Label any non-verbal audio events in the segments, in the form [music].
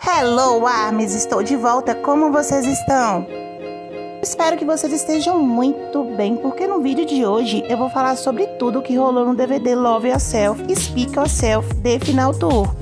Hello, Armes! Estou de volta. Como vocês estão? Espero que vocês estejam muito bem, porque no vídeo de hoje eu vou falar sobre tudo que rolou no DVD Love Yourself Speak Yourself The Final Tour.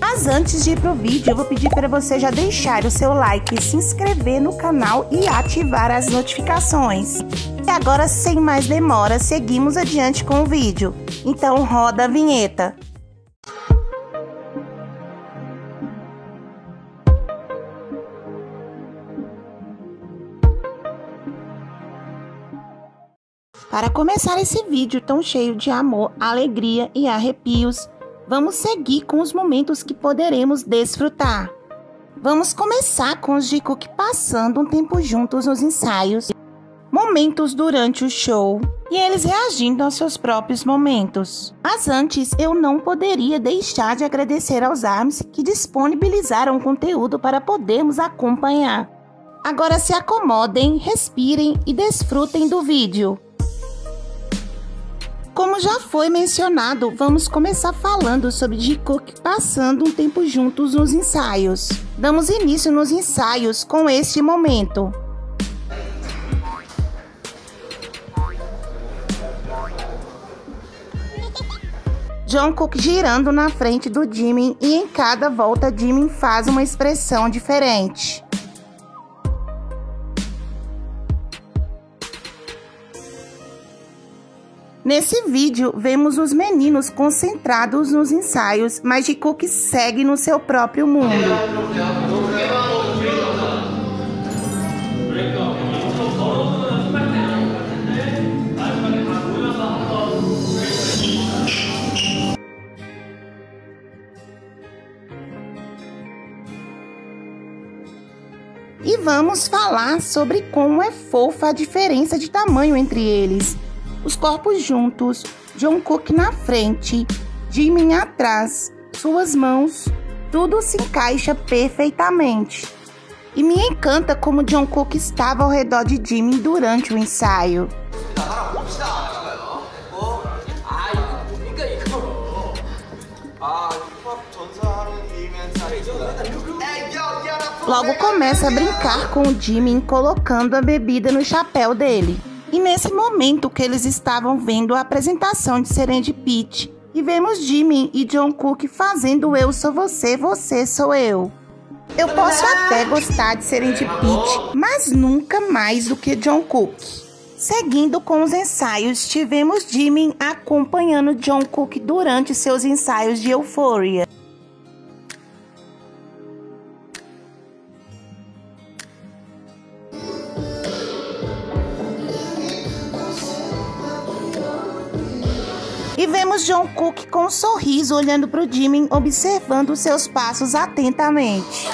Mas antes de ir pro vídeo, eu vou pedir para você já deixar o seu like, se inscrever no canal e ativar as notificações. E agora, sem mais demora, seguimos adiante com o vídeo. Então roda a vinheta. Para começar esse vídeo tão cheio de amor, alegria e arrepios, vamos seguir com os momentos que poderemos desfrutar. Vamos começar com os Jikook passando um tempo juntos nos ensaios, momentos durante o show e eles reagindo aos seus próprios momentos. Mas antes, eu não poderia deixar de agradecer aos ARMS que disponibilizaram conteúdo para podermos acompanhar. Agora se acomodem, respirem e desfrutem do vídeo. Como já foi mencionado, vamos começar falando sobre Jikook passando um tempo juntos nos ensaios. Damos início nos ensaios com este momento. Jungkook girando na frente do Jimin e em cada volta Jimin faz uma expressão diferente. Nesse vídeo, vemos os meninos concentrados nos ensaios, mas Jikook segue no seu próprio mundo. E vamos falar sobre como é fofa a diferença de tamanho entre eles os corpos juntos, Jungkook na frente, Jimin atrás, suas mãos, tudo se encaixa perfeitamente. E me encanta como Jungkook estava ao redor de Jimin durante o ensaio. Logo começa a brincar com o Jimin colocando a bebida no chapéu dele. E nesse momento que eles estavam vendo a apresentação de Serendipity, e vemos Jimin e John Cook fazendo Eu Sou Você, Você Sou Eu. Eu posso até gostar de Serendipity, mas nunca mais do que John Cook. Seguindo com os ensaios, tivemos Jimin acompanhando John Cook durante seus ensaios de Euphoria. Cook com um sorriso olhando para o Jimin, observando seus passos atentamente.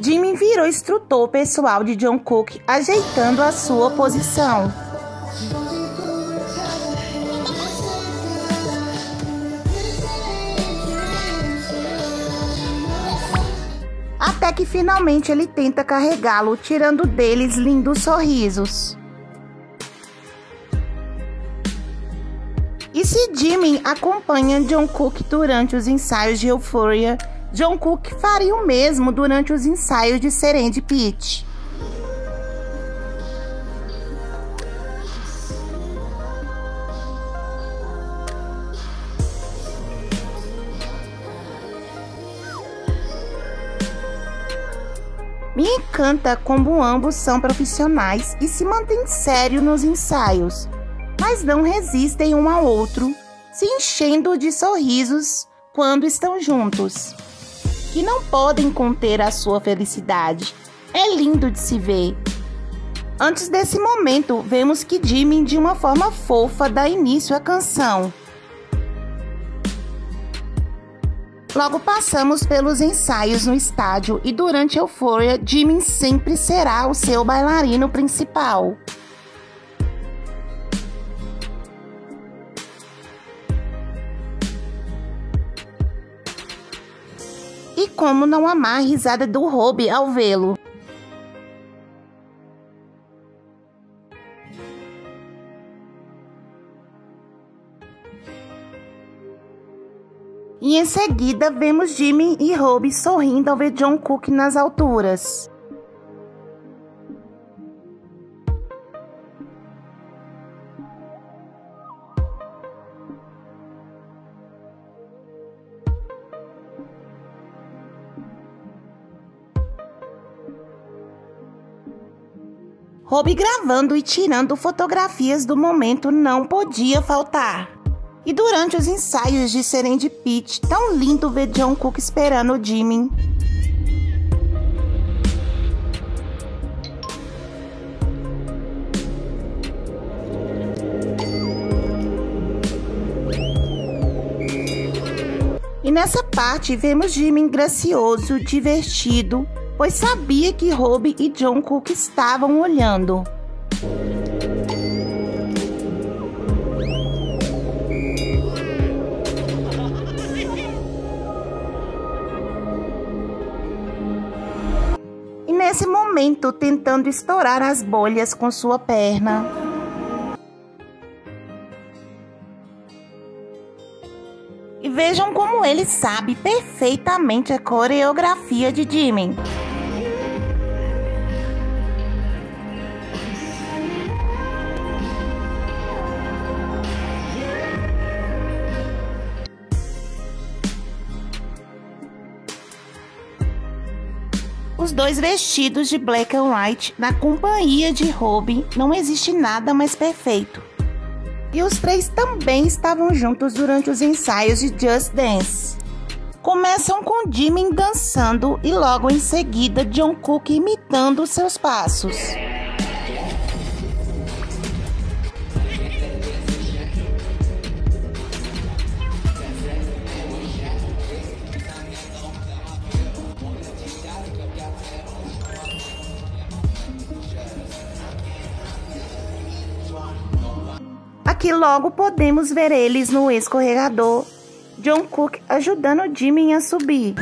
Jimin virou instrutor pessoal de John Cook, ajeitando a sua posição. Finalmente ele tenta carregá-lo, tirando deles lindos sorrisos. E se Jimin acompanha John Cook durante os ensaios de Euphoria, John Cook faria o mesmo durante os ensaios de Serendipity. Me encanta como ambos são profissionais e se mantêm sério nos ensaios, mas não resistem um ao outro, se enchendo de sorrisos quando estão juntos, que não podem conter a sua felicidade. É lindo de se ver. Antes desse momento, vemos que Jimin, de uma forma fofa, dá início à canção. Logo passamos pelos ensaios no estádio e durante Euphoria, Jimin sempre será o seu bailarino principal. E como não amar a risada do Rob ao vê-lo? E em seguida vemos Jimmy e Robbie sorrindo ao ver John Cook nas alturas. Robbie gravando e tirando fotografias do momento não podia faltar. E durante os ensaios de Serendipity, tão lindo ver John Cook esperando o Jimmy. E nessa parte vemos Jimmy gracioso, divertido, pois sabia que Robbie e John Cook estavam olhando. Nesse momento, tentando estourar as bolhas com sua perna. E vejam como ele sabe perfeitamente a coreografia de Jimmy. Dois vestidos de black and white na companhia de Robin não existe nada mais perfeito. E os três também estavam juntos durante os ensaios de Just Dance. Começam com Jimmy dançando e logo em seguida John Cook imitando seus passos. Aqui logo podemos ver eles no escorregador. John Cook ajudando Jimmy a subir.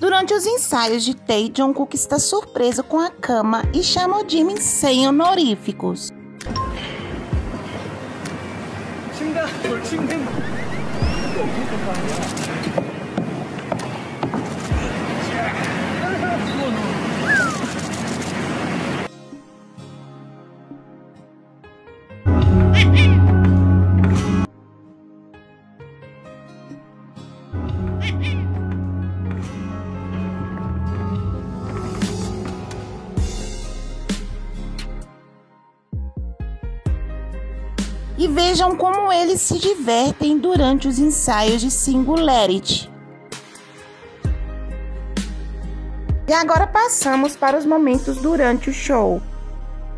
Durante os ensaios de Tay, John Cook está surpreso com a cama e chama o Jimmy sem honoríficos. Vejam como eles se divertem durante os ensaios de Singularity. E agora passamos para os momentos durante o show.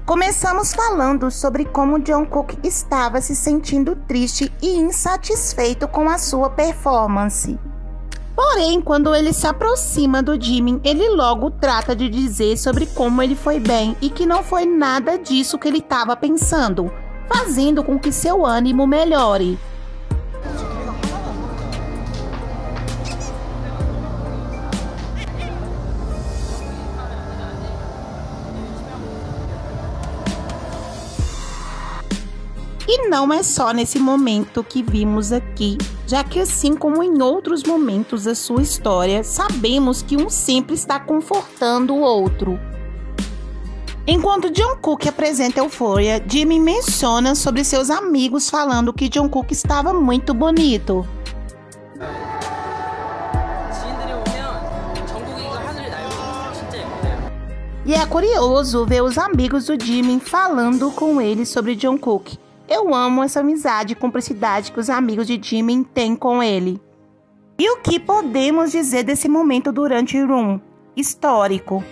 Começamos falando sobre como John Cook estava se sentindo triste e insatisfeito com a sua performance. Porém, quando ele se aproxima do Jimmy, ele logo trata de dizer sobre como ele foi bem e que não foi nada disso que ele estava pensando fazendo com que seu ânimo melhore. E não é só nesse momento que vimos aqui, já que assim como em outros momentos da sua história, sabemos que um sempre está confortando o outro. Enquanto John Cook apresenta Euphoria, Jimmy menciona sobre seus amigos falando que John Cook estava muito bonito. E é curioso ver os amigos do Jimmy falando com ele sobre John Cook. Eu amo essa amizade e cumplicidade que os amigos de Jimmy têm com ele. E o que podemos dizer desse momento durante Room? Histórico.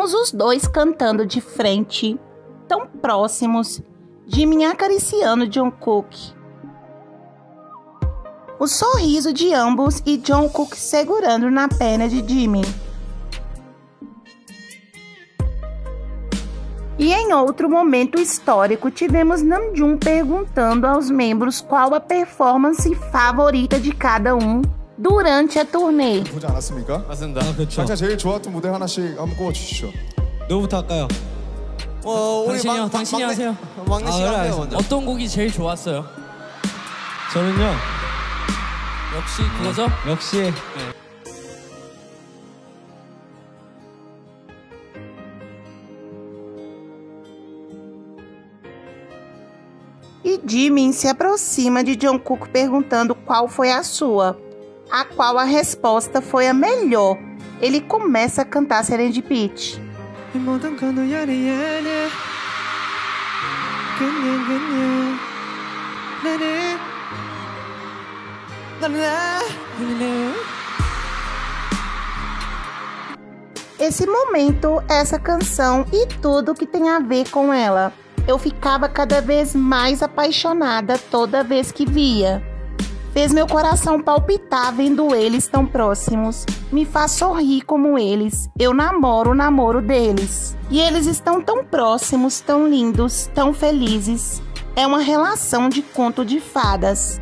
Vimos os dois cantando de frente, tão próximos, de acariciando John Cook. O sorriso de ambos e John Cook segurando na perna de Jimmy. E em outro momento histórico, tivemos Namjoon perguntando aos membros qual a performance favorita de cada um durante a turnê. 보지 않았습니까? 맞습니다. 아, 그렇죠. 각자 제일 좋았던 무대 하나씩 한번 꼽아 주시죠. 누구부터 할까요? 어, 우리 당신이 요 막- 당신이 막내- 하세요. 막내 아, 씨가 그래, 하세요. 먼저. 어떤 곡이 제일 좋았어요? 저는요. 역시 그거죠? 역시. E Jimin se aproxima de Jungkook perguntando qual foi a sua, a qual a resposta foi a melhor. Ele começa a cantar Serendipity. Esse momento, essa canção e tudo que tem a ver com ela. Eu ficava cada vez mais apaixonada toda vez que via. Fez meu coração palpitar vendo eles tão próximos. Me faz sorrir como eles. Eu namoro o namoro deles. E eles estão tão próximos, tão lindos, tão felizes. É uma relação de conto de fadas.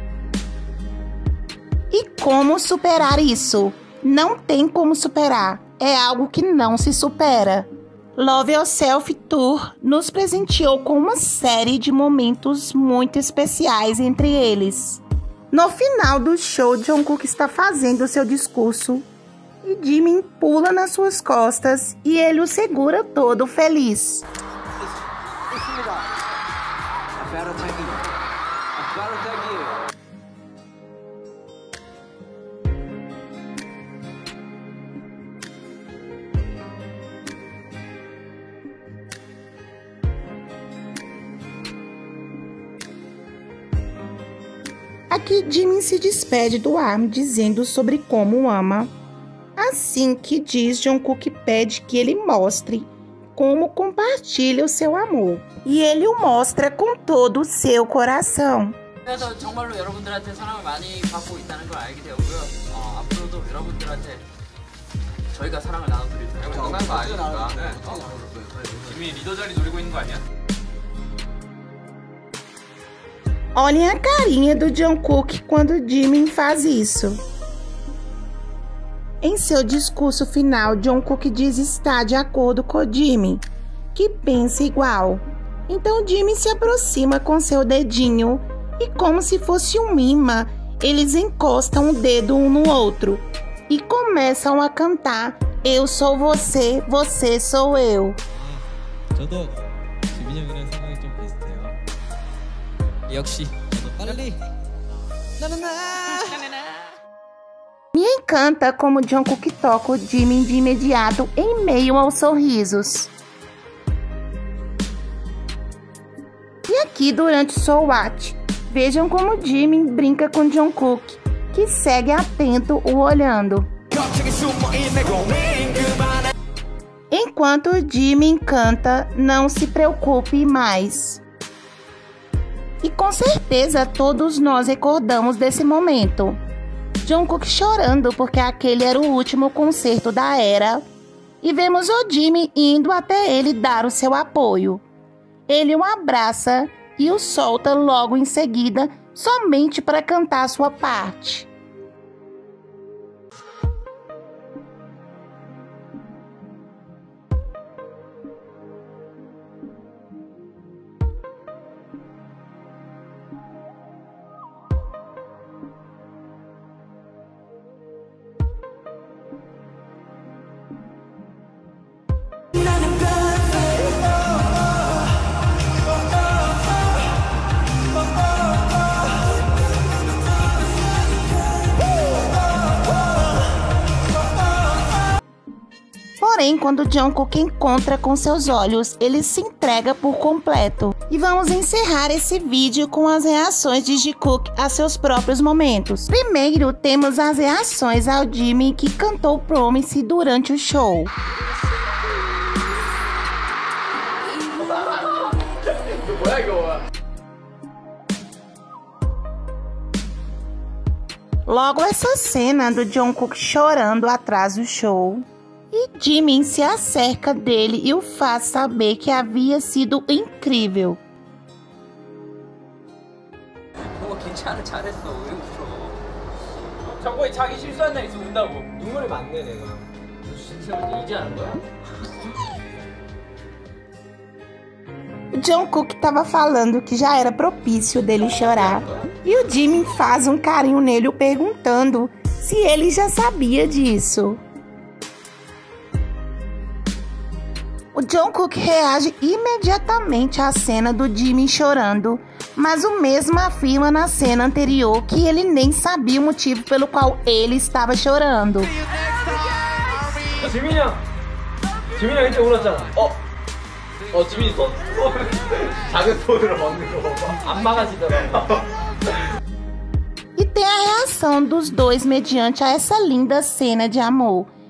E como superar isso? Não tem como superar. É algo que não se supera. Love Yourself Tour nos presenteou com uma série de momentos muito especiais entre eles. No final do show, Jungkook está fazendo seu discurso e Jimin pula nas suas costas e ele o segura todo feliz. Aqui Jimin se despede do Arm dizendo sobre como o ama. Assim que diz, Jungkook pede que ele mostre como compartilha o seu amor. E ele o mostra com todo o seu coração. 그래서 정말로 여러분들한테 사랑을 많이 받고 있다는 걸 알게 되었고요. 어, 앞으로도 여러분들한테 저희가 사랑을 나눠드릴 테니까 건강한 거 아니니까. 네. 이미 리더 자리 노리고 있는 거 아니야? Olhem a carinha do Jungkook quando Jimin faz isso. Em seu discurso final, Jungkook diz estar de acordo com Jimin, que pensa igual. Então Jimin se aproxima com seu dedinho e, como se fosse um imã, eles encostam o dedo um no outro e começam a cantar Eu sou você, você sou eu. 저 역시 저도 빨리. 나는 나 Me encanta como Jungkook toca o Jimin de imediato em meio aos sorrisos. E aqui durante So What, vejam como Jimin brinca com Jungkook, que segue atento o olhando. 갑자기 숨어있네 고민 그만해 Enquanto Jimin canta, não se preocupe mais. E com certeza todos nós recordamos desse momento. Jungkook chorando porque aquele era o último concerto da era. E vemos o Jimin indo até ele dar o seu apoio. Ele o abraça e o solta logo em seguida, somente para cantar sua parte. Quando Jungkook encontra com seus olhos, ele se entrega por completo. E vamos encerrar esse vídeo com as reações de Jikook a seus próprios momentos. Primeiro, temos as reações ao Jimmy que cantou Promise durante o show. Logo essa cena do Jungkook chorando atrás do show E E Jimin se acerca dele e o faz saber que havia sido incrível. 어 괜찮아 잘했어 왜 웃어 저거에 자기 실수한 날 있으면 운다고. 눈물이 많네 내가. 진짜 이제 하는 거야? O Jungkook estava falando que já era propício dele chorar. E o Jimin faz um carinho nele perguntando se ele já sabia disso. O Jungkook reage imediatamente à cena do Jimin chorando, mas o mesmo afirma na cena anterior que ele nem sabia o motivo pelo qual ele estava chorando. 지민이 형. 지민이 형 이제 울었잖아. 어? 어 지민이 손 작은 손으로 먹는 거 봐봐 안 막아지더라고. E tem a reação dos dois mediante a essa linda cena de amor.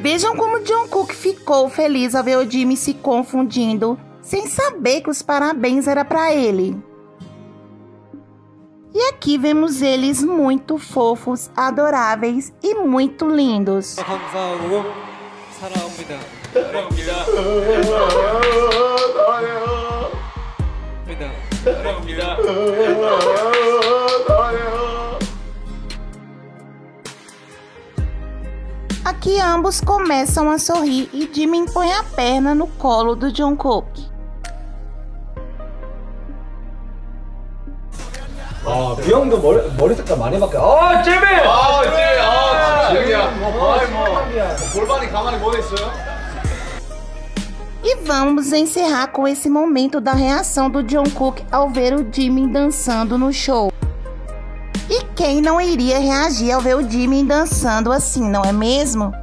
Vejam como Jungkook ficou feliz ao ver o Jimmy se confundindo, sem saber que os parabéns era para ele. E aqui vemos eles muito fofos, adoráveis e muito lindos. [laughs] 감사하고 사랑합니다. 사랑합니다. 사랑합니다. 사랑합니다. Aqui ambos começam a sorrir e Jimin põe a perna no colo do Jungkook. 아, 그 형도 머리, 머리 색깔 많이 바뀌어. 아, 잼이! 아, 이제 아, 지금이야. 뭐, 아이 뭐. 골반이 가만히 뭐 있어요? Vamos encerrar com esse momento da reação do Jungkook ao ver o Jimin dançando no show. E quem não iria reagir ao ver o Jimin dançando assim, não é mesmo?